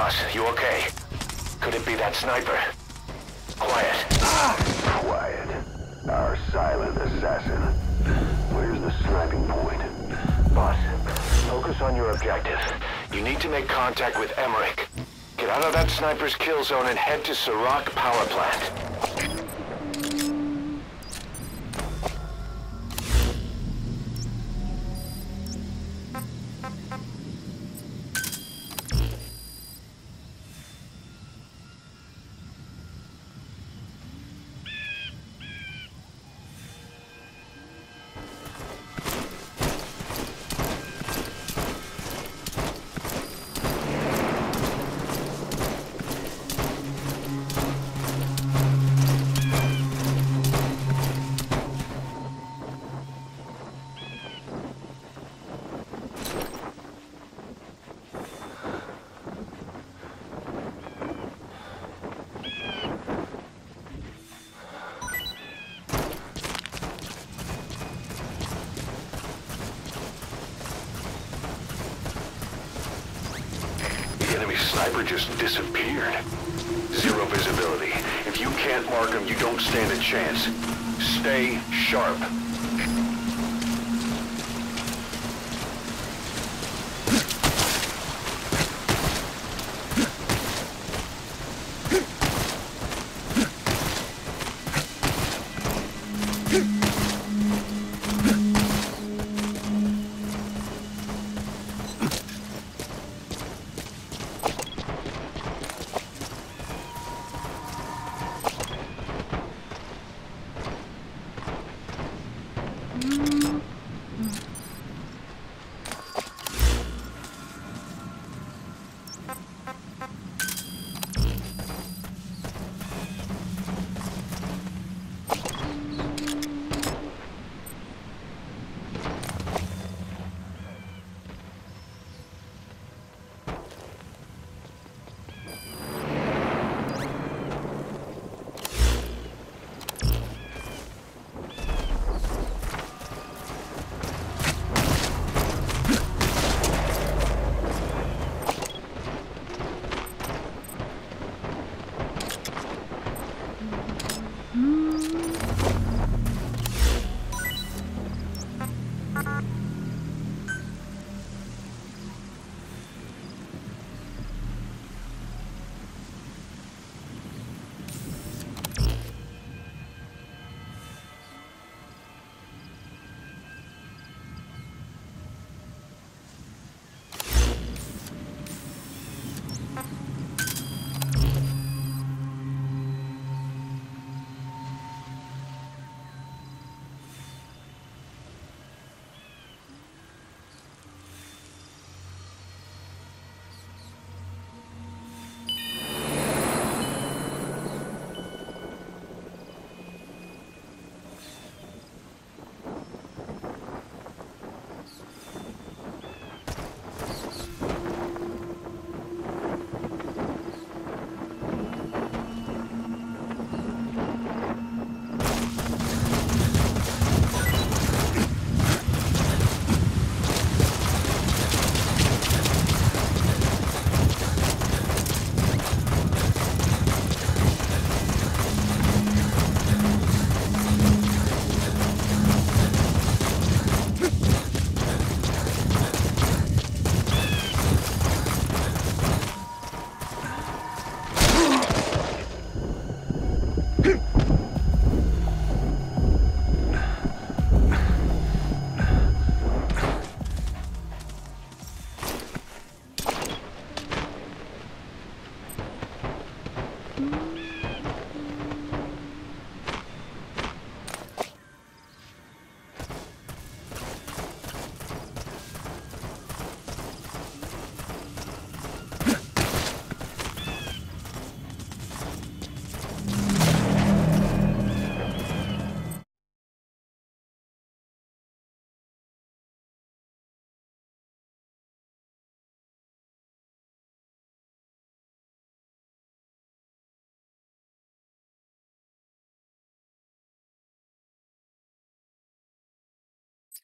Boss, you okay? Could it be that sniper? Quiet. Quiet. Our silent assassin. Where's the sniping point? Boss, focus on your objective. You need to make contact with Emmerich. Get out of that sniper's kill zone and head to Serak power plant. Just disappeared. Zero visibility. If you can't mark them, you don't stand a chance. Stay sharp.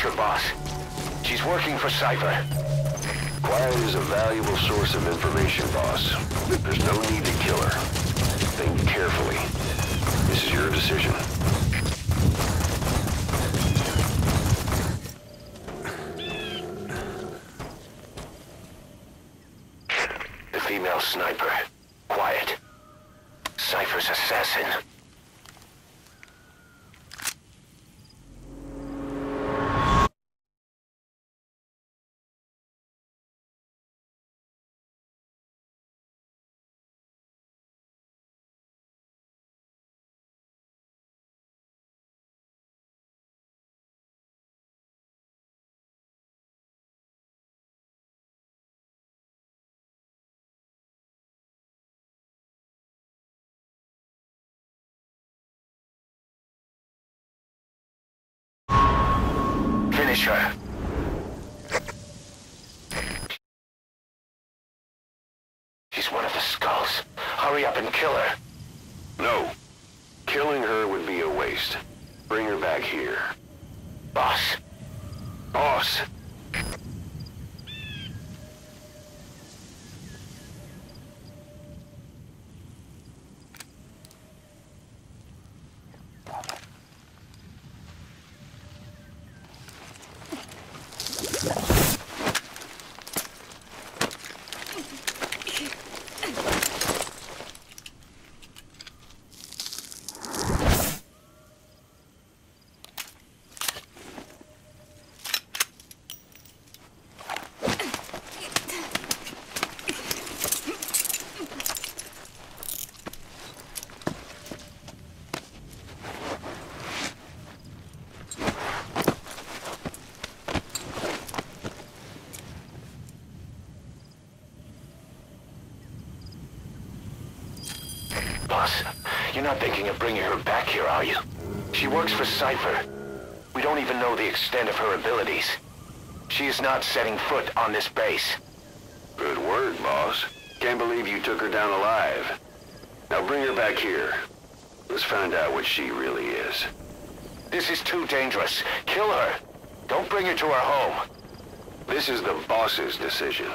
her boss. She's working for Cypher. Quiet is a valuable source of information, boss. There's no need to kill her. Think carefully. This is your decision. The female sniper. Quiet. Cypher's assassin. Finish. She's one of the skulls. Hurry up and kill her. No. Killing her would be a waste. Bring her back here. Boss! Boss, you're not thinking of bringing her back here, are you? She works for Cypher. We don't even know the extent of her abilities. She is not setting foot on this base. Good word, boss. Can't believe you took her down alive. Now bring her back here. Let's find out what she really is. This is too dangerous. Kill her. Don't bring her to our home. This is the boss's decision.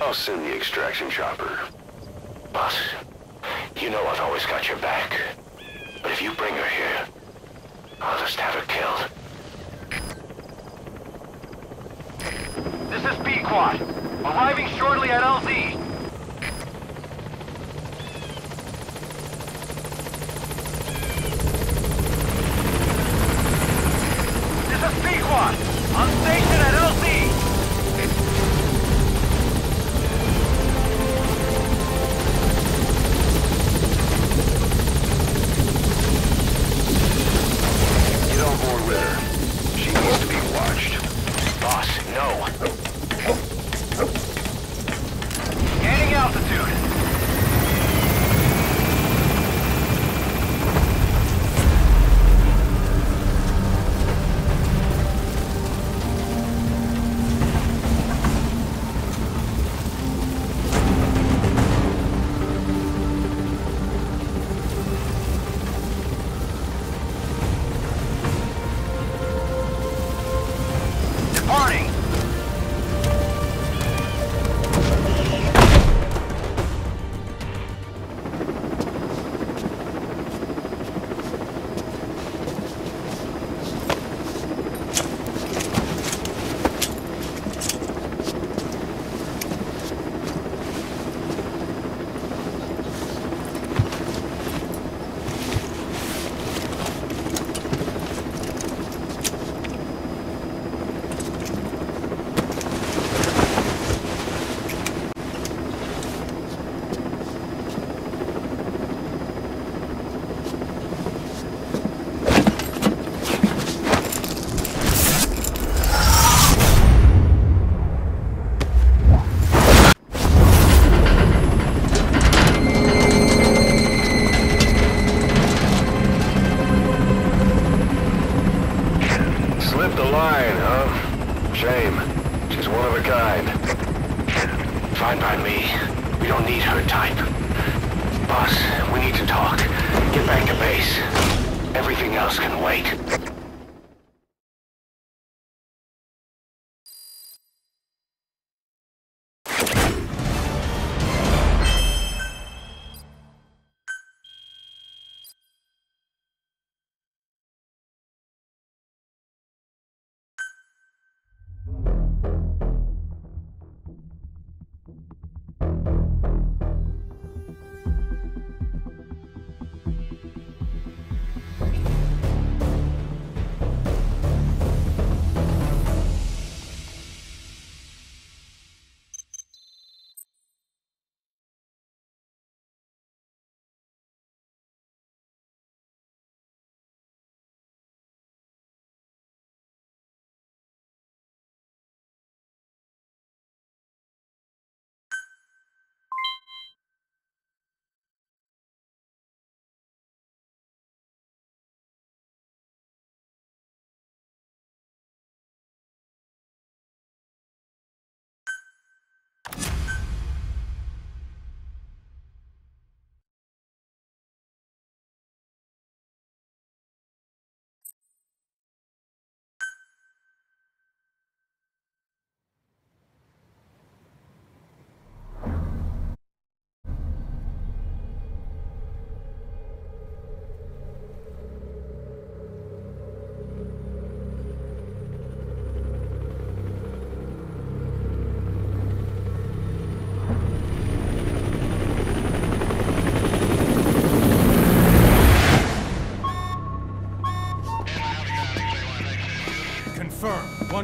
I'll send the extraction chopper. Boss, you know I've always got your back. But if you bring her here, I'll just have her killed. This is Pequod. Arriving shortly at LZ.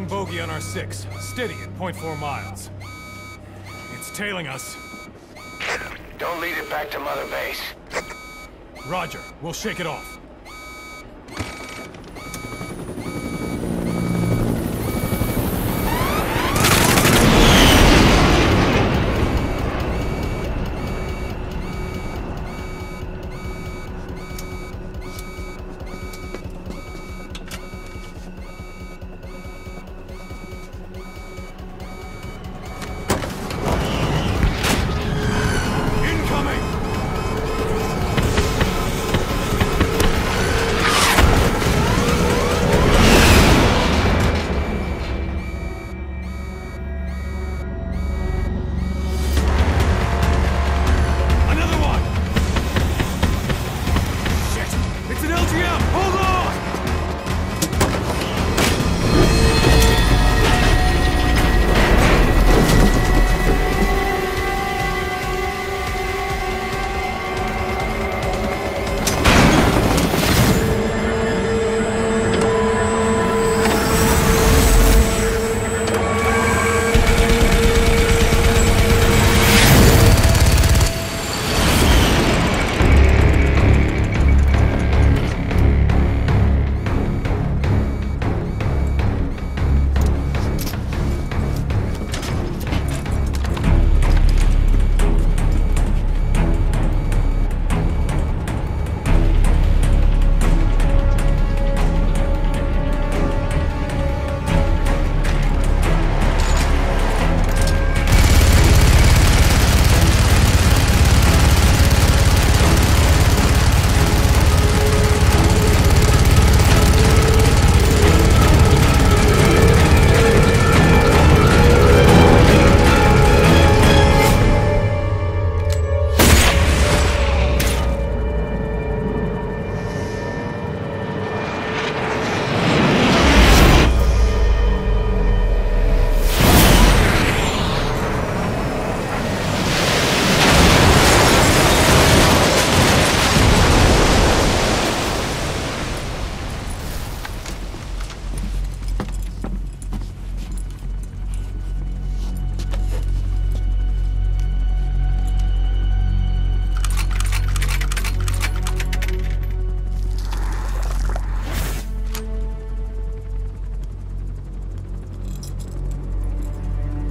One bogey on our six. Steady at 0.4 miles. It's tailing us. Don't lead it back to Mother Base. Roger. We'll shake it off.